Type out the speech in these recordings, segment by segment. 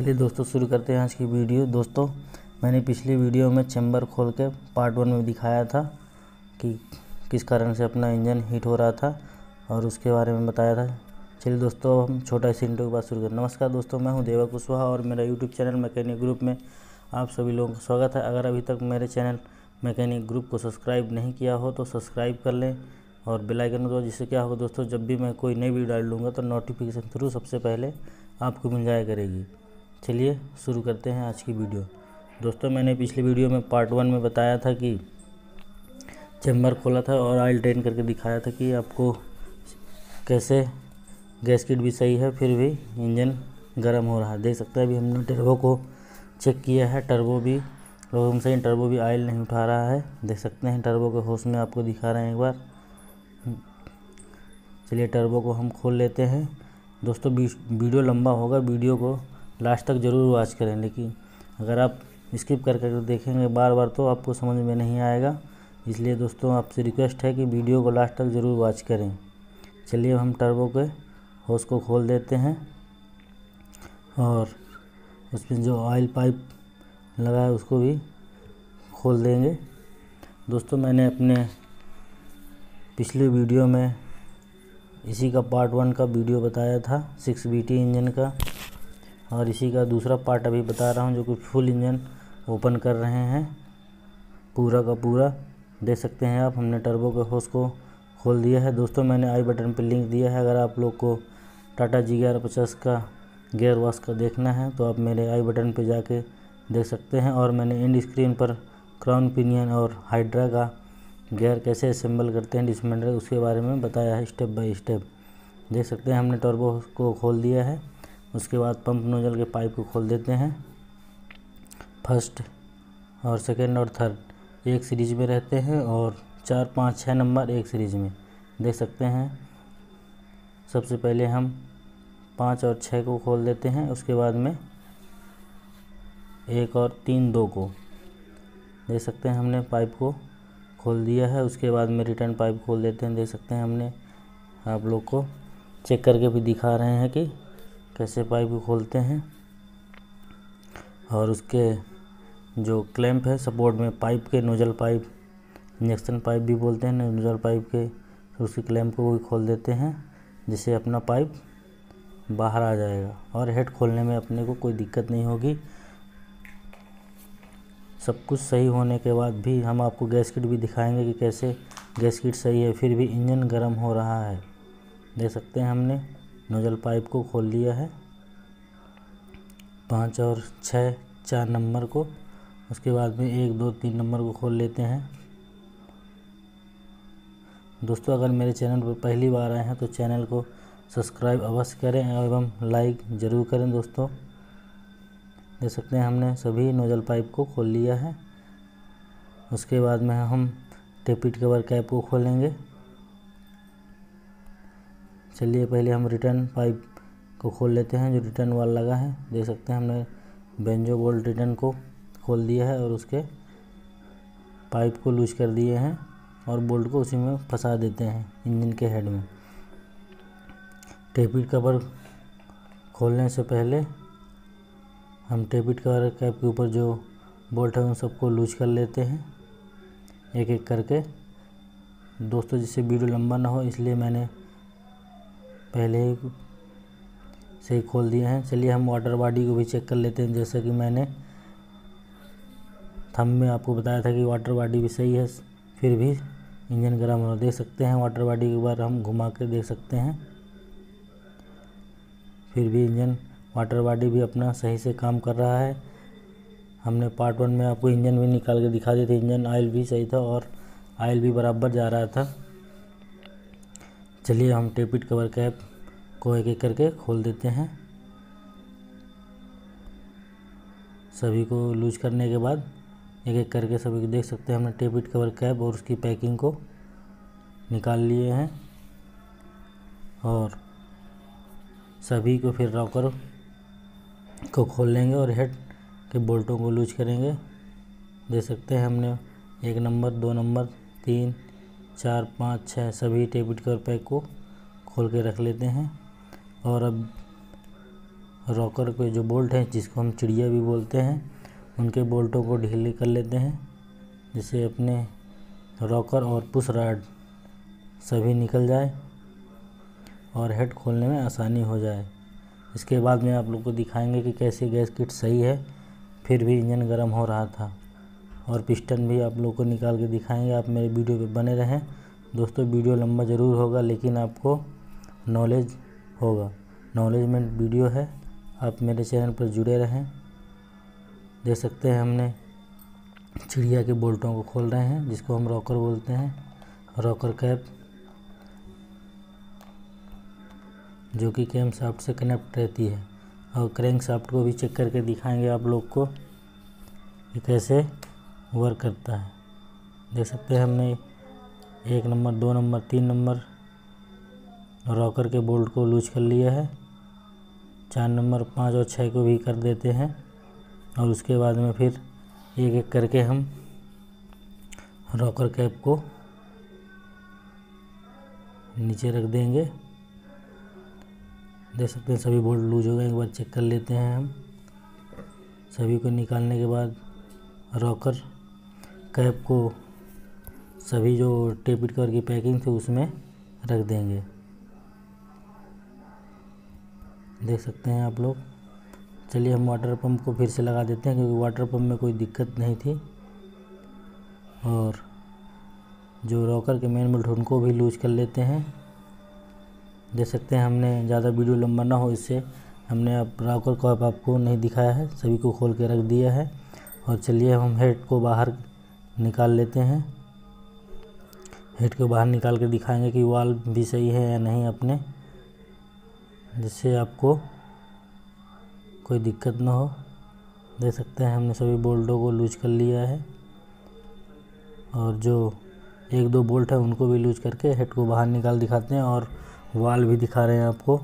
चलिए दोस्तों, शुरू करते हैं आज की वीडियो। दोस्तों, मैंने पिछली वीडियो में चैम्बर खोल के पार्ट वन में दिखाया था कि किस कारण से अपना इंजन हीट हो रहा था और उसके बारे में बताया था। चलिए दोस्तों, हम छोटा सी इंटरव्यू के बाद शुरू करें। नमस्कार दोस्तों, मैं हूँ देवा कुशवाहा और मेरा यूट्यूब चैनल मैकेनिक ग्रुप में आप सभी लोगों का स्वागत है। अगर अभी तक मेरे चैनल मैकेनिक ग्रुप को सब्सक्राइब नहीं किया हो तो सब्सक्राइब कर लें और बेल आइकन को जिससे क्या होगा दोस्तों, जब भी मैं कोई नई वीडियो डाल लूँगा तो नोटिफिकेशन थ्रू सबसे पहले आपको मिल जाया करेगी। चलिए शुरू करते हैं आज की वीडियो। दोस्तों, मैंने पिछली वीडियो में पार्ट वन में बताया था कि चैम्बर खोला था और ऑयल ड्रेन करके दिखाया था कि आपको कैसे गैस किट भी सही है, फिर भी इंजन गर्म हो रहा है। देख सकते हैं, अभी हमने टर्बो को चेक किया है। टर्बो भी हम सही टर्बो भी ऑयल नहीं उठा रहा है। देख सकते हैं टर्बो के होश में आपको दिखा रहे हैं एक बार। चलिए टर्बो को हम खोल लेते हैं। दोस्तों वीडियो लंबा होगा, वीडियो को लास्ट तक ज़रूर वॉच करें, लेकिन अगर आप स्किप कर कर देखेंगे बार बार तो आपको समझ में नहीं आएगा। इसलिए दोस्तों, आपसे रिक्वेस्ट है कि वीडियो को लास्ट तक ज़रूर वॉच करें। चलिए हम टर्बो के होस को खोल देते हैं और उसमें जो ऑयल पाइप लगा है उसको भी खोल देंगे। दोस्तों, मैंने अपने पिछले वीडियो में इसी का पार्ट वन का वीडियो बताया था सिक्स बी इंजन का। और इसी का दूसरा पार्ट अभी बता रहा हूँ जो कि फुल इंजन ओपन कर रहे हैं। पूरा का पूरा। देख सकते हैं आप, हमने टर्बो के होस को खोल दिया है। दोस्तों, मैंने आई बटन पर लिंक दिया है। अगर आप लोग को टाटा जी ग्यारह पचास का गेयर वॉश का देखना है तो आप मेरे आई बटन पर जाके देख सकते हैं। और मैंने इंड स्क्रीन पर क्राउन पिनियन और हाइड्रा का गेयर कैसे असेंबल करते हैं डिसमेंडर उसके बारे में बताया है स्टेप बाय स्टेप देख सकते हैं, हमने टर्बो को खोल दिया है। उसके बाद पंप नोजल के पाइप को खोल देते हैं। फ़र्स्ट और सेकेंड और थर्ड एक सीरीज़ में रहते हैं और चार, पाँच छः नंबर एक सीरीज़ में। देख सकते हैं, सबसे पहले हम पाँच और छः को खोल देते हैं, उसके बाद में एक और तीन, दो को। देख सकते हैं हमने पाइप को खोल दिया है, उसके बाद में रिटर्न पाइप खोल देते हैं। देख सकते हैं हमने आप लोग को चेक करके भी दिखा रहे हैं कि कैसे पाइप को खोलते हैं और उसके जो क्लैंप है सपोर्ट में पाइप के, नोजल पाइप, इंजेक्शन पाइप भी बोलते हैं, नोजल पाइप के उसके क्लैंप को भी खोल देते हैं, जिससे अपना पाइप बाहर आ जाएगा और हेड खोलने में अपने को कोई दिक्कत नहीं होगी। सब कुछ सही होने के बाद भी हम आपको गैस किट भी दिखाएँगे कि कैसे गैस किट सही है, फिर भी इंजन गर्म हो रहा है। देख सकते हैं हमने। नोजल पाइप को खोल लिया है। पाँच और छः, चार नंबर को। उसके बाद में एक, दो, तीन नंबर को खोल लेते हैं। दोस्तों, अगर मेरे चैनल पर पहली बार आए हैं तो चैनल को सब्सक्राइब अवश्य करें एवं लाइक ज़रूर करें दोस्तों। देख सकते हैं, हमने सभी नोजल पाइप को खोल लिया है। उसके बाद में हम टेपिट कवर कैप को खोलेंगे। चलिए पहले हम रिटर्न पाइप को खोल लेते हैं, जो रिटर्न वाल लगा है, देख सकते हैं हमने बेंजो बोल्ट रिटर्न को खोल दिया है और उसके पाइप को लूज कर दिए हैं और बोल्ट को उसी में फंसा देते हैं इंजन के हेड में। टेपिट कवर खोलने से पहले हम टेपिट कवर कैप के ऊपर जो बोल्ट है उन सबको लूज कर लेते हैं। एक एक करके। दोस्तों, जिससे वीडियो लंबा ना हो, इसलिए मैंने पहले से ही खोल दिए हैं। चलिए हम वाटर बॉडी को भी चेक कर लेते हैं। जैसे कि मैंने थम में आपको बताया था कि वाटर बॉडी भी सही है, फिर भी इंजन गर्म हो देख सकते हैं। वाटर बॉडी के बार हम घुमा कर देख सकते हैं। फिर भी इंजन वाटर बॉडी भी अपना सही से काम कर रहा है। हमने पार्ट वन में आपको इंजन भी निकाल के दिखा दिए थे। इंजन ऑयल भी सही था और ऑयल भी बराबर जा रहा था। चलिए हम टेपिट कवर कैप को एक एक करके खोल देते हैं। सभी को लूज करने के बाद एक एक करके सभी को देख सकते हैं हमने टेपिट कवर कैप और उसकी पैकिंग को निकाल लिए हैं। और सभी को फिर रॉकर को खोल लेंगे और हेड के बोल्टों को लूज करेंगे। देख सकते हैं हमने एक नंबर, दो नंबर, तीन चार, पाँच छः सभी टेबिट कवर पैक को खोल के रख लेते हैं। और अब रॉकर के जो बोल्ट हैं, जिसको हम चिड़िया भी बोलते हैं, उनके बोल्टों को ढीले कर लेते हैं। जिससे अपने रॉकर और पुश राड सभी निकल जाए और हेड खोलने में आसानी हो जाए। इसके बाद में आप लोग को दिखाएँगे कि कैसे गैस किट सही है। फिर भी इंजन गर्म हो रहा था। और पिस्टन भी आप लोग को निकाल के दिखाएँगे। आप मेरे वीडियो पे बने रहें। दोस्तों, वीडियो लंबा ज़रूर होगा, लेकिन आपको नॉलेज होगा। नॉलेजमेंट वीडियो है। आप मेरे चैनल पर जुड़े रहें। देख सकते हैं हमने चिड़िया के बोल्टों को खोल रहे हैं, जिसको हम रॉकर बोलते हैं। रॉकर कैप, जो कि कैम साफ्ट से कनेक्ट रहती है। और क्रैंक साफ्ट को भी चेक करके दिखाएँगे आप लोग को कि कैसे वर्क करता है। देख सकते हैं हमने एक नंबर, दो नंबर, तीन नंबर रॉकर के बोल्ट को लूज कर लिया है। चार नंबर, पाँच और छः को भी कर देते हैं और उसके बाद में फिर एक एक करके हम रॉकर कैप को नीचे रख देंगे। देख सकते हैं सभी बोल्ट लूज हो गए, एक बार चेक कर लेते हैं हम। सभी को निकालने के बाद रॉकर कैप को सभी जो टेपिट कवर की पैकिंग थी उसमें रख देंगे। देख सकते हैं आप लोग। चलिए हम वाटर पंप को फिर से लगा देते हैं क्योंकि वाटर पंप में कोई दिक्कत नहीं थी। और जो रॉकर के मेन बोल्ट उनको भी लूज कर लेते हैं। देख सकते हैं हमने ज़्यादा वीडियो लंबा ना हो, इससे हमने अब रॉकर को अब आपको नहीं दिखाया है, सभी को खोल के रख दिया है। और चलिए हम हेड को बाहर निकाल लेते हैं। हेड को बाहर निकाल के दिखाएँगे कि वाल भी सही है या नहीं अपने, जिससे आपको कोई दिक्कत ना हो। देख सकते हैं, हमने सभी बोल्टों को लूज कर लिया है। और जो एक दो बोल्ट है, उनको भी लूज करके हेड को बाहर निकाल दिखाते हैं और वाल भी दिखा रहे हैं आपको।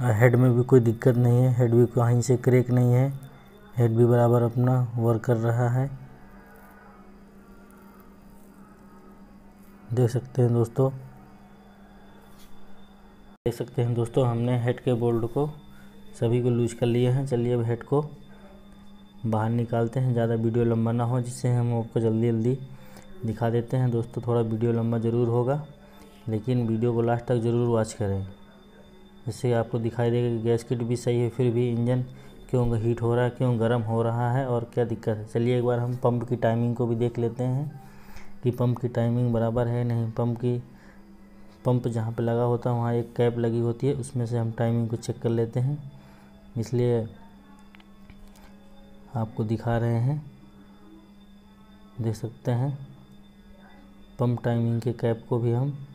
हेड में भी कोई दिक्कत नहीं है, हेड भी कहीं से क्रेक नहीं है। हेड भी बराबर अपना वर्क कर रहा है। देख सकते हैं दोस्तों। देख सकते हैं दोस्तों, हमने हेड के बोल्ट को सभी को लूज कर लिए हैं। चलिए अब हेड को बाहर निकालते हैं। ज़्यादा वीडियो लंबा ना हो, जिससे हम आपको जल्दी जल्दी दिखा देते हैं। दोस्तों, थोड़ा वीडियो लंबा ज़रूर होगा, लेकिन वीडियो को लास्ट तक ज़रूर वॉच करें। जिससे आपको दिखाई देगा कि गैस किट भी सही है, फिर भी इंजन क्यों हीट हो रहा है, क्यों गर्म हो रहा है और क्या दिक्कत है। चलिए एक बार हम पंप की टाइमिंग को भी देख लेते हैं। कि पंप की टाइमिंग बराबर है, नहीं, पंप की, पंप जहाँ पे लगा होता है, वहाँ एक कैप लगी होती है, उसमें से हम टाइमिंग को चेक कर लेते हैं। इसलिए आपको दिखा रहे हैं, देख सकते हैं। पंप टाइमिंग के कैप को भी हम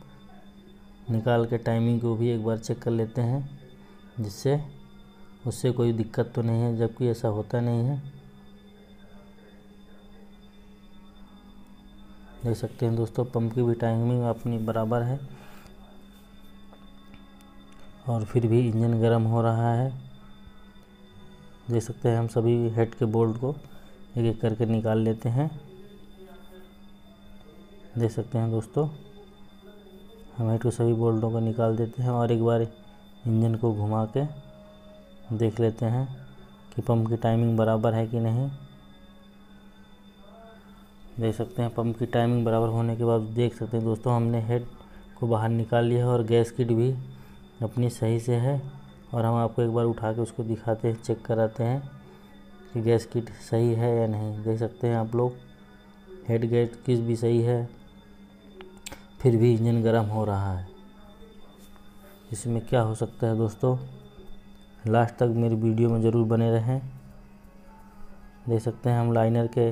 निकाल के टाइमिंग को भी एक बार चेक कर लेते हैं, जिससे उससे कोई दिक्कत तो नहीं है, जबकि ऐसा होता नहीं है। देख सकते हैं दोस्तों, पंप की भी टाइमिंग अपनी बराबर है। और फिर भी इंजन गर्म हो रहा है। देख सकते हैं हम सभी हेड के बोल्ट को एक एक करके निकाल लेते हैं। देख सकते हैं दोस्तों, हम हेड को सभी बोल्टों को निकाल देते हैं और एक बार इंजन को घुमा के देख लेते हैं कि पंप की टाइमिंग बराबर है कि नहीं। देख सकते हैं, पंप की टाइमिंग बराबर होने के बाद देख सकते हैं। दोस्तों, हमने हेड को बाहर निकाल लिया है और गैस किट भी अपनी सही से है। और हम आपको एक बार उठा के उसको दिखाते हैं चेक कराते हैं कि गैस किट सही है या नहीं। देख सकते हैं आप लोग हेड गैस किस भी सही है, फिर भी इंजन गर्म हो रहा है। इसमें क्या हो सकता है दोस्तों? लास्ट तक मेरी वीडियो में ज़रूर बने रहें। देख सकते हैं हम लाइनर के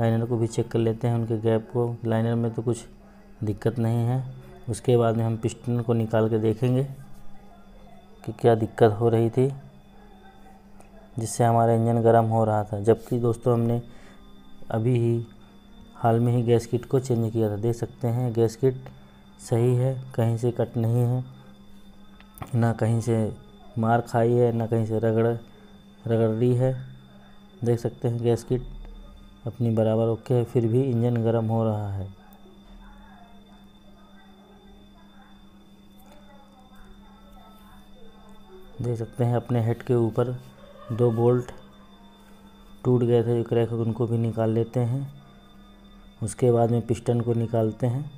लाइनर को भी चेक कर लेते हैं उनके गैप को। लाइनर में तो कुछ दिक्कत नहीं है। उसके बाद में हम पिस्टन को निकाल के देखेंगे कि क्या दिक्कत हो रही थी, जिससे हमारा इंजन गर्म हो रहा था। जबकि दोस्तों, हमने अभी ही, हाल में ही गैस किट को चेंज किया था। देख सकते हैं, गैस किट सही है, कहीं से कट नहीं है। ना कहीं से मार खाई है, ना कहीं से रगड़ रगड़ रही है। देख सकते हैं, गैस किट अपनी बराबर ओके है फिर भी इंजन गर्म हो रहा है। देख सकते हैं अपने हेड के ऊपर दो बोल्ट टूट गए थे जो क्रैक उनको भी निकाल लेते हैं। उसके बाद में पिस्टन को निकालते हैं।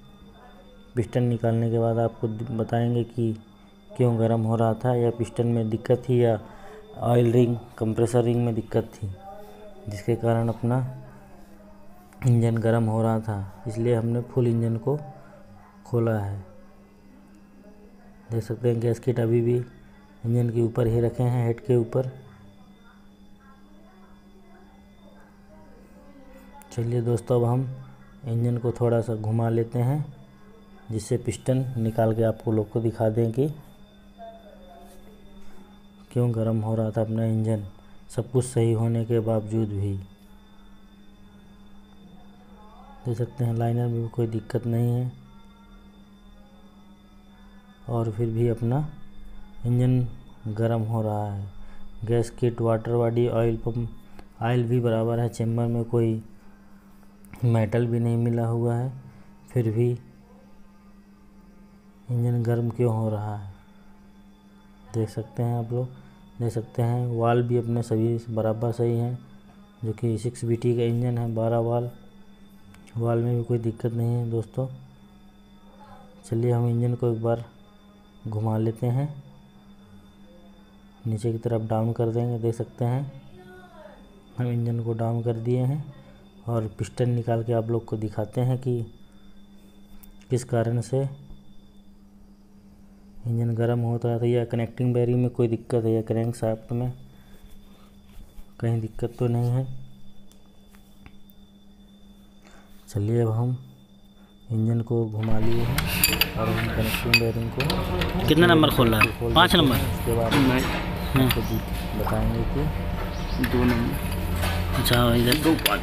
पिस्टन निकालने के बाद आपको बताएँगे कि क्यों गर्म हो रहा था, या पिस्टन में दिक्कत थी या ऑयल रिंग, कंप्रेसर रिंग में दिक्कत थी, जिसके कारण अपना इंजन गर्म हो रहा था, इसलिए हमने फुल इंजन को खोला है। देख सकते हैं गैस किट अभी भी इंजन के ऊपर ही रखे हैं, हेड के ऊपर। चलिए दोस्तों, अब हम इंजन को थोड़ा सा घुमा लेते हैं, जिससे पिस्टन निकाल के आपको लोग को दिखा दें कि क्यों गर्म हो रहा था अपना इंजन। सब कुछ सही होने के बावजूद भी। देख सकते हैं। लाइनर में भी कोई दिक्कत नहीं है। और फिर भी अपना इंजन गर्म हो रहा है। Gas kit water body oil pump oil भी बराबर है। चैम्बर में कोई मेटल भी नहीं मिला हुआ है। फिर भी इंजन गर्म क्यों हो रहा है? देख सकते हैं आप लोग। देख सकते हैं वाल भी अपने सभी बराबर सही हैं, जो कि सिक्स बी का इंजन है, बारह वाल वाल में भी कोई दिक्कत नहीं है दोस्तों। चलिए हम इंजन को एक बार घुमा लेते हैं। नीचे की तरफ़ डाउन कर देंगे, देख सकते हैं। हम इंजन को डाउन कर दिए हैं और पिस्टन निकाल के आप लोग को दिखाते हैं कि किस कारण से इंजन गर्म होता है या कनेक्टिंग बैरिंग में कोई दिक्कत है या क्रैंक साफ्ट में कहीं दिक्कत तो नहीं है। चलिए अब हम इंजन को घुमा लिए हैं और हम कनेक्टिंग बैरिंग को कितना नंबर खोल रहा है? पाँच नंबर? उसके बाद। बताएँगे कि दो नंबर। अच्छा इधर। दो पाँच।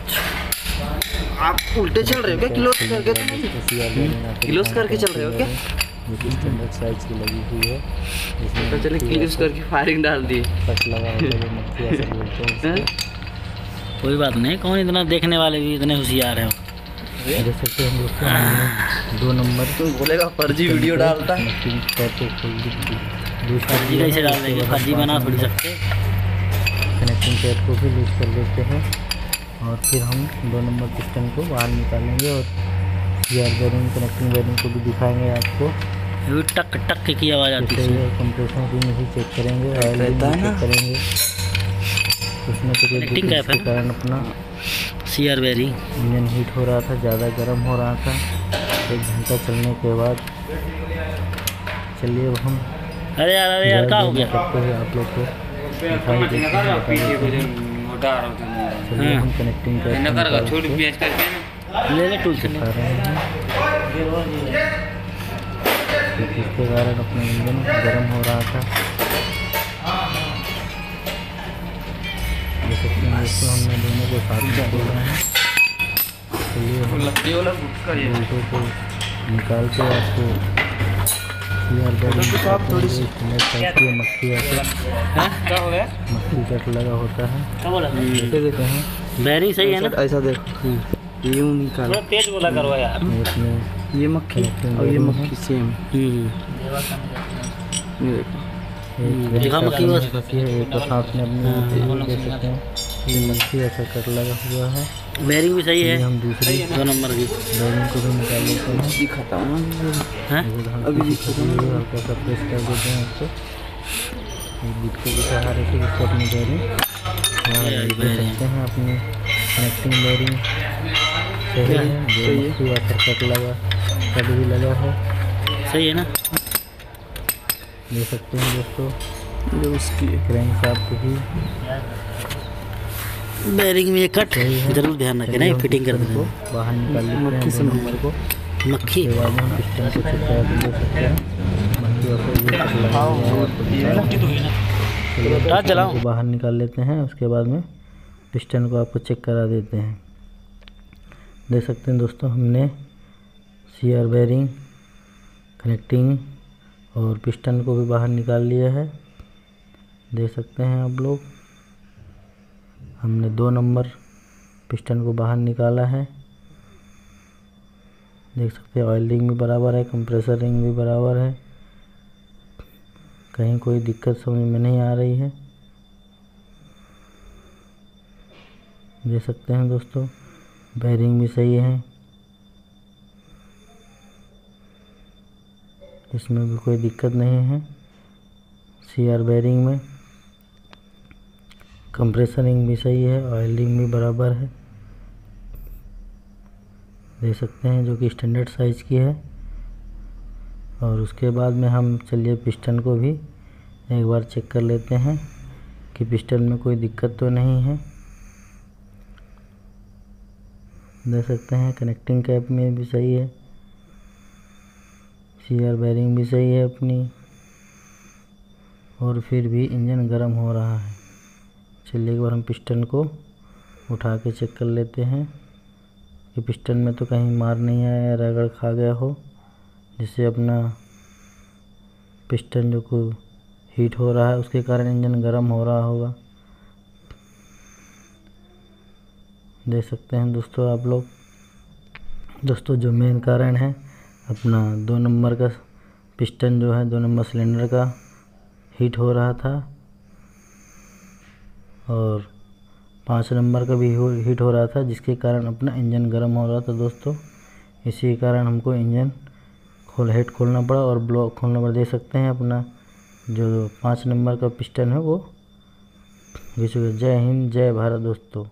आप उल्टे चल रहे हो क्या? क्लोज करके तो क्लोज करके चल रहे हो क्या? स्टैंडर्ड साइज़ की लगी हुई है। जिसमें पता चले क्लोज करके फायरिंग डाल दी। कट लगा हैं। कोई बात नहीं कौन इतना देखने वाले भी इतने होशियार हैं? देख सकते हैं। दोस्तों दो नंबर तुम बोलेगा फर्जी वीडियो डालता फर्जी बना सकते कनेक्टिंग पैड को भी लूज कर लेते हैं। और फिर हम दो नंबर पिस्टन को बाहर निकालेंगे और गियर बेरिंग कनेक्टिंग बेरिंग को भी दिखाएँगे आपको टक टक की आवाज़ आती है कंप्रेशन भी नहीं चेक करेंगे ऑयल चेक करेंगे उसमें तो कारण अपना C R bearing engine heat हो रहा था ज़्यादा गर्म हो रहा था। एक घंटा चलने के बाद चलिए अब हम अरे यार अरे यार क्या हो गया? करते हैं आप लोग को देते हैं। चलिए हम कनेक्टिंग कर ले ले टूल से। दिखा रहे हैं। तो कारण अपना इंजन गर्म हो रहा था। सकते हैं दोस्तों हमने दोनों को साथ में खोला है चलिए हम बोल्टों को निकाल के आपको मक्खी मक्खी कट लगा होता है देते हैं बेरिंग सही है ना? ऐसा देख। यूँ निकाल। तेज बोला करो यार। ये ये मक्खी। और ये मक्खी सेम हम्म। ये दिखा। मक्खी में बस। मक्खी है सकते हैं। ये मक्खी ऐसा कट लगा हुआ है। बेरिंग भी सही है। हम दूसरी दो नंबर की। बैरिंग को भी निकाल लेते हैं। दिखाता हूँ। ना हैं ये हल्की सी फटी हुई है, हल्का सा प्रेस कर देते हैं उसको एक के सहारे से इसको अपनी बैरिंग और ये ये देख bearing। सकते हैं अपनी कनेक्टिंग बैरिंग सही है। सही है। मक्खी ऐसा कट लगा। कट भी लगा है। सही है ना? देख सकते हैं दोस्तों। उसकी। क्रैंक शाफ्ट भी। बेरिंग में ये कट। है। ज़रूर ध्यान रखें ना ये फिटिंग कर देना बाहर निकाल मक्खी से नंबर को मक्खी। पिस्टन को चेक आपको। को बाहर निकाल लेते हैं उसके बाद में पिस्टन को आपको चेक करा देते हैं। देख सकते हैं दोस्तों हमने सी आर बेरिंग कनेक्टिंग और पिस्टन को भी बाहर निकाल लिया है। देख सकते हैं आप लोग। हमने दो नंबर पिस्टन को बाहर निकाला है। देख सकते हैं ऑयल रिंग भी बराबर है कंप्रेसर रिंग भी बराबर है। कहीं कोई दिक्कत समझ में नहीं आ रही है। देख सकते हैं दोस्तों बैरिंग भी सही है। इसमें भी कोई दिक्कत नहीं है। सी आर बैरिंग में। कंप्रेसरिंग भी सही है ऑयलिंग भी बराबर है। दे सकते हैं जो कि स्टैंडर्ड साइज़ की है। और उसके बाद में हम चलिए पिस्टन को भी एक बार चेक कर लेते हैं कि पिस्टन में कोई दिक्कत तो नहीं है। देख सकते हैं कनेक्टिंग कैप में भी सही है। सी आर बैरिंग भी सही है अपनी। और फिर भी इंजन गर्म हो रहा है। चलिए एक बार हम पिस्टन को उठा के चेक कर लेते हैं कि पिस्टन में तो कहीं मार नहीं आया या रगड़ खा गया हो, जिससे अपना पिस्टन जो को हीट हो रहा है, उसके कारण इंजन गर्म हो रहा होगा। देख सकते हैं दोस्तों आप लोग। दोस्तों जो मेन कारण है अपना दो नंबर का पिस्टन जो है, दो नंबर सिलेंडर का हीट हो रहा था और पाँच नंबर का भी हीट हो रहा था, जिसके कारण अपना इंजन गर्म हो रहा था दोस्तों। इसी कारण हमको इंजन खोल, हेड खोलना पड़ा और ब्लॉक खोलना पड़ा देख सकते हैं अपना जो पाँच नंबर का पिस्टन है वो। जय हिंद, जय भारत दोस्तों।